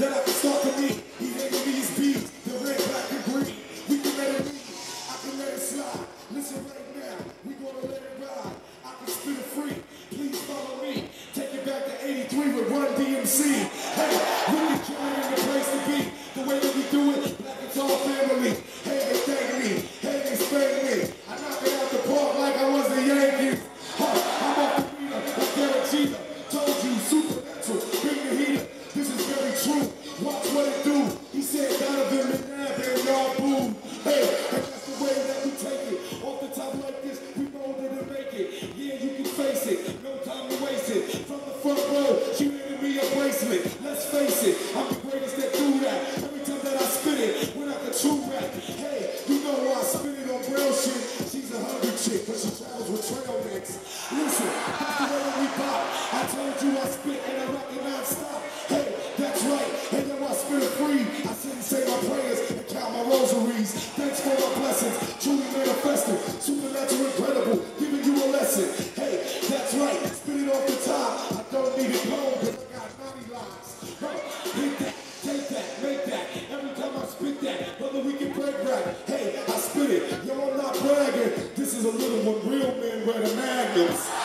that I can start to meet. He handed me his beats, the red, black, and green. We can let it be. I can let it slide. Listen right now, we gonna let it ride. I can spit it free, please follow me. Take it back to 83 with Run DMC. Hey, we can join in the place to be. The way is. Watch what it do. He said Donovan McNabb and y'all boo. Hey, and that's the way that we take it. Off the top like this, we molded to make it. Yeah, you can face it. No time to waste it. From the front row, she made me a bracelet. Let's face it, I'm the greatest that do that. Every time that I spit it, when I can true rap. Hey, you know why I spit it on real shit. She's a hungry chick, but she travels with trail mix. Listen, that's the way that we pop. I told you I spit and I rock it non-stop. Say my prayers and count my rosaries. Thanks for my blessings. Truly manifested. Supernatural incredible. Giving you a lesson. Hey, that's right. Spit it off the top. I don't need it long because I got 90 lines. Huh. Hit that. Take that. Make that. Every time I spit that. Brother, we can break rap. Hey, I spit it. Yo, I'm not bragging. This is a little one. Real men wear the magnums.